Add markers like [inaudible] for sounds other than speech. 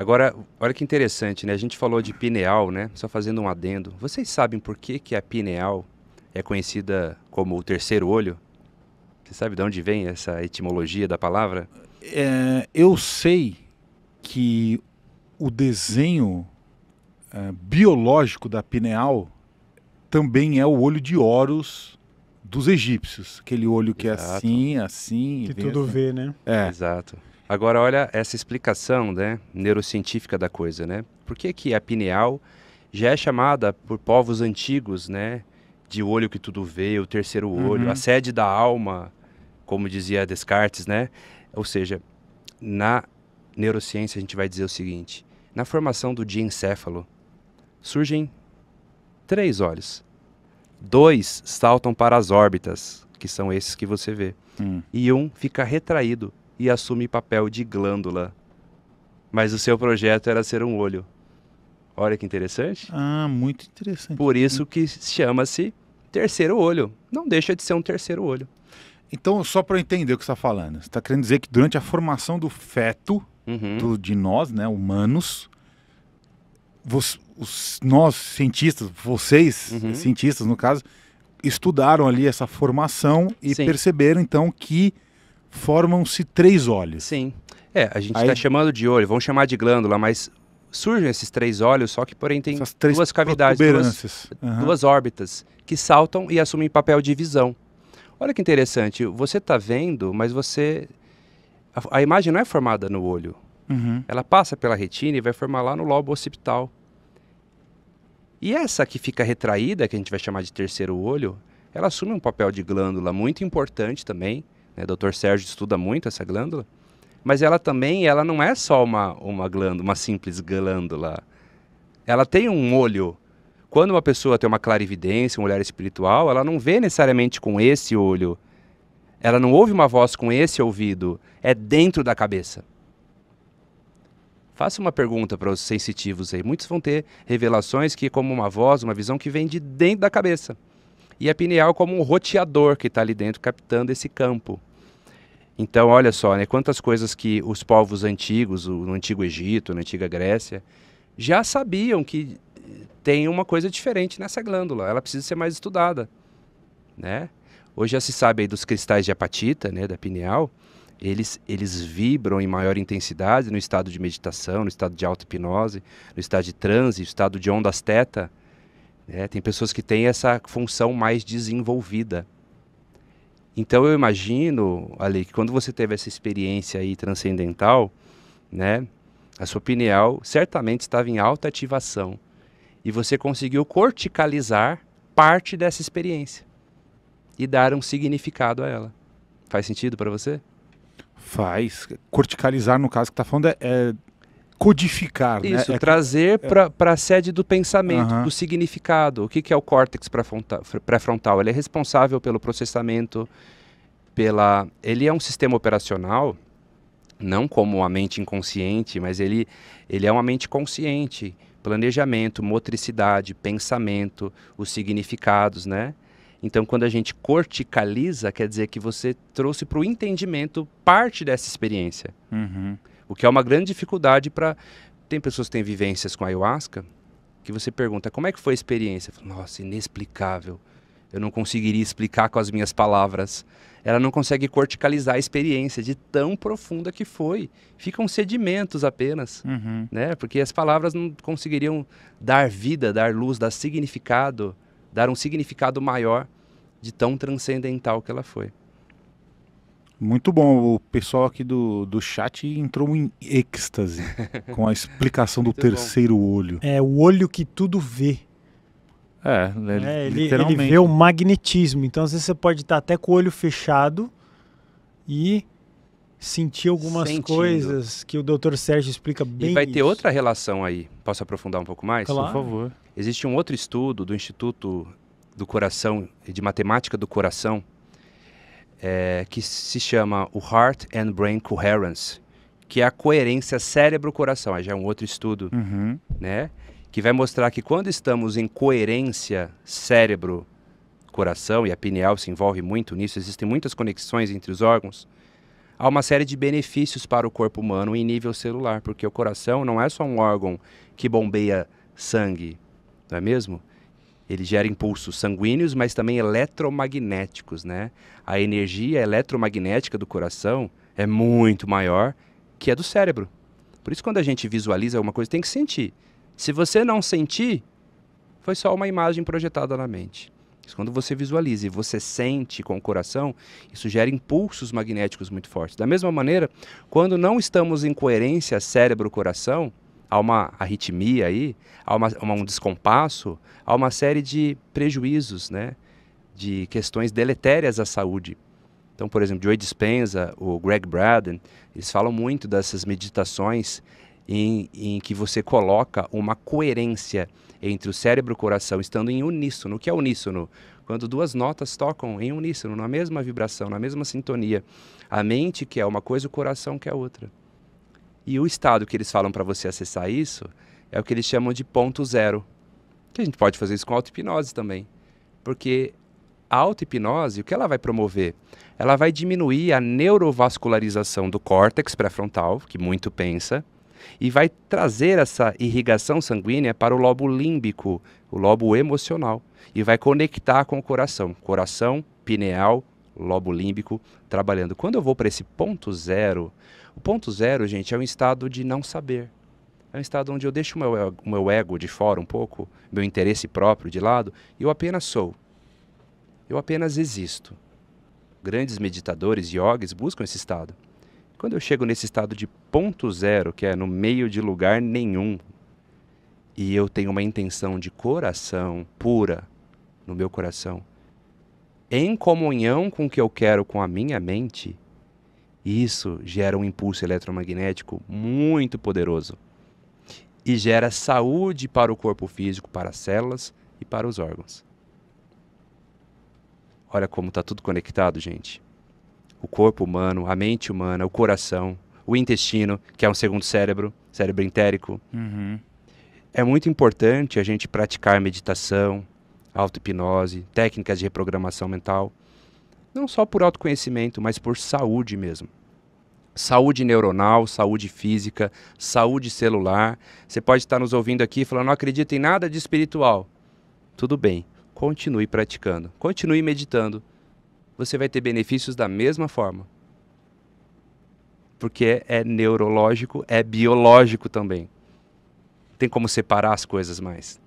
Agora, olha que interessante, né? A gente falou de pineal, né? Só fazendo um adendo. Vocês sabem por que, que a pineal é conhecida como o terceiro olho? Você sabe de onde vem essa etimologia da palavra? É, eu sei que o desenho é, biológico da pineal também é o olho de Horus dos egípcios. Aquele olho que Exato. é assim, assim. Que e tudo assim. vê, né? É. Exato. Agora, olha essa explicação né, neurocientífica da coisa, né? Por que, que a pineal já é chamada por povos antigos, né? De olho que tudo vê, o terceiro olho, Uhum. a sede da alma, como dizia Descartes, né? Ou seja, na neurociência a gente vai dizer o seguinte: na formação do diencéfalo surgem três olhos. Dois saltam para as órbitas, que são esses que você vê Hum. e um fica retraído e assume papel de glândula. Mas o seu projeto era ser um olho. Olha que interessante. Ah, muito interessante. Por isso que chama-se terceiro olho. Não deixa de ser um terceiro olho. Então, só para eu entender o que você está falando, você está querendo dizer que durante a formação do feto, Uhum. do- de nós, né, humanos, vos- os, nós, cientistas, vocês, Uhum. cientistas no caso, estudaram ali essa formação e Sim. perceberam então que formam-se três olhos. Sim. É, a gente Aí- está chamando de olho, vamos chamar de glândula, mas surgem esses três olhos, só que porém tem duas cavidades, duas. Aham. duas órbitas que saltam e assumem papel de visão. Olha que interessante, você está vendo, mas você. A, a imagem não é formada no olho. Uhum. Ela passa pela retina e vai formar lá no lobo occipital. E essa que fica retraída, que a gente vai chamar de terceiro olho, ela assume um papel de glândula muito importante também. Né? O Dr. Sérgio estuda muito essa glândula. Mas ela também, ela não é só uma, uma glândula, uma simples glândula. Ela tem um olho. Quando uma pessoa tem uma clarividência, um olhar espiritual, ela não vê necessariamente com esse olho. Ela não ouve uma voz com esse ouvido. É dentro da cabeça. Faça uma pergunta para os sensitivos aí. Muitos vão ter revelações que, como uma voz, uma visão que vem de dentro da cabeça. E a pineal como um roteador que está ali dentro captando esse campo. Então, olha só, né, quantas coisas que os povos antigos, o- no Antigo Egito, na Antiga Grécia, já sabiam que eh, tem uma coisa diferente nessa glândula. Ela precisa ser mais estudada, né? Hoje já se sabe dos cristais de apatita, né, da pineal, eles, eles vibram em maior intensidade no estado de meditação, no estado de auto-hipnose, no estado de transe, no estado de ondas teta. Né? Tem pessoas que têm essa função mais desenvolvida. Então eu imagino, Ali, que quando você teve essa experiência aí transcendental, né, a sua pineal certamente estava em alta ativação e você conseguiu corticalizar parte dessa experiência e dar um significado a ela. Faz sentido para você? Faz. Corticalizar, no caso que está falando, é, é codificar. Isso, né? É- trazer para a sede do pensamento, Aham. do significado. O que, que é o córtex pré-fronta- pré-frontal? Ele é responsável pelo processamento, pela. Ele é um sistema operacional, não como a mente inconsciente, mas ele, ele é uma mente consciente. Planejamento, motricidade, pensamento, os significados, né? Então, quando a gente corticaliza, quer dizer que você trouxe para o entendimento parte dessa experiência. Uhum. O que é uma grande dificuldade para. Tem pessoas que têm vivências com ayahuasca que você pergunta como é que foi a experiência? Fala, Nossa, inexplicável. Eu não conseguiria explicar com as minhas palavras. Ela não consegue corticalizar a experiência de tão profunda que foi. Ficam sedimentos apenas, Uhum. né? Porque as palavras não conseguiriam dar vida, dar luz, dar significado, dar um significado maior de tão transcendental que ela foi. Muito bom. O pessoal aqui do, do chat entrou em êxtase [laughs] com a explicação do Muito bom. terceiro olho. É o olho que tudo vê. É, É, ele, literalmente. ele vê o magnetismo. Então, às vezes, você pode estar até com o olho fechado e sentir algumas Sentindo. coisas que o Dr. Sérgio explica bem. e vai ter isso. outra relação aí. Posso aprofundar um pouco mais? Claro. Por favor. Existe um outro estudo do Instituto do Coração e de Matemática do Coração é, que se chama o Heart and Brain Coherence, que é a coerência cérebro-coração. Aí já é um outro estudo, Uhum. né? Que vai mostrar que quando estamos em coerência cérebro-coração, e a pineal se envolve muito nisso, existem muitas conexões entre os órgãos, há uma série de benefícios para o corpo humano em nível celular, porque o coração não é só um órgão que bombeia sangue, não é mesmo? Ele gera impulsos sanguíneos, mas também eletromagnéticos, né? A energia eletromagnética do coração é muito maior que a do cérebro. Por isso, quando a gente visualiza alguma coisa, tem que sentir. Se você não sentir, foi só uma imagem projetada na mente. Quando você visualiza e você sente com o coração, isso gera impulsos magnéticos muito fortes. Da mesma maneira, quando não estamos em coerência cérebro-coração, há uma arritmia aí, há uma, um descompasso, há uma série de prejuízos, né? de questões deletérias à saúde. Então, por exemplo, Joe Dispenza, o Greg Braden, eles falam muito dessas meditações em, em que você coloca uma coerência entre o cérebro e o coração, estando em uníssono. O que é uníssono? Quando duas notas tocam em uníssono, na mesma vibração, na mesma sintonia. A mente quer uma coisa, o coração quer outra. E o estado que eles falam para você acessar isso é o que eles chamam de ponto zero. Que a gente pode fazer isso com auto-hipnose também. Porque a auto-hipnose, o que ela vai promover? Ela vai diminuir a neurovascularização do córtex pré-frontal, que muito pensa, e vai trazer essa irrigação sanguínea para o lobo límbico, o lobo emocional, e vai conectar com o coração. Coração, pineal, lobo límbico trabalhando. Quando eu vou para esse ponto zero, o ponto zero, gente, é um estado de não saber. É um estado onde eu deixo o meu, meu ego de fora um pouco, meu interesse próprio de lado, e eu apenas sou. Eu apenas existo. Grandes meditadores, yogis, buscam esse estado. Quando eu chego nesse estado de ponto zero, que é no meio de lugar nenhum, e eu tenho uma intenção de coração pura no meu coração, em comunhão com o que eu quero com a minha mente, isso gera um impulso eletromagnético muito poderoso e gera saúde para o corpo físico, para as células e para os órgãos. Olha como está tudo conectado, gente o corpo humano, a mente humana, o coração, o intestino, que é um segundo cérebro, cérebro entérico. Uhum. É muito importante a gente praticar meditação, auto-hipnose, técnicas de reprogramação mental, não só por autoconhecimento, mas por saúde mesmo. Saúde neuronal, saúde física, saúde celular. Você pode estar nos ouvindo aqui falando, não acredito em nada de espiritual. Tudo bem, continue praticando, continue meditando, você vai ter benefícios da mesma forma. Porque é neurológico, é biológico também. Tem como separar as coisas mais.